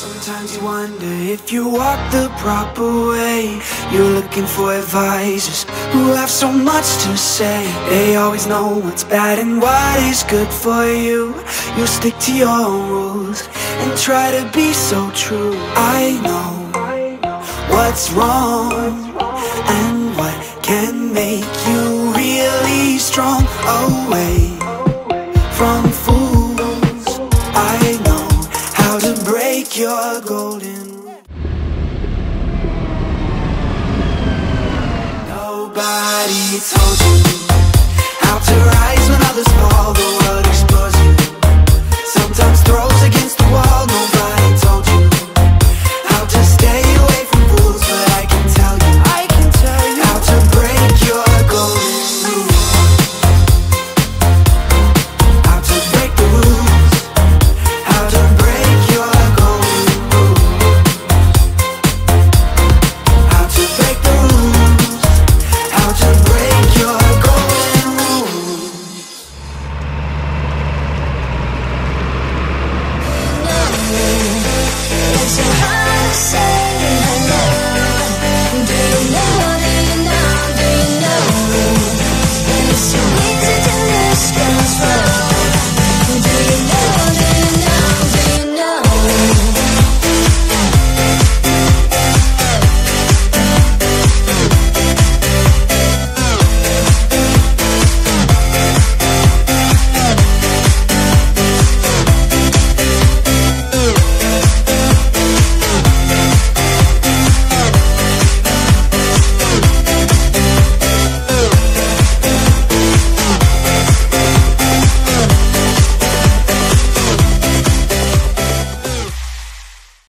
Sometimes you wonder if you walk the proper way. You're looking for advisors who have so much to say. They always know what's bad and what is good for you. You'll stick to your rules and try to be so true. I know what's wrong and what can make you really strong. Away from fools break your golden Nobody told you how to rise when others fall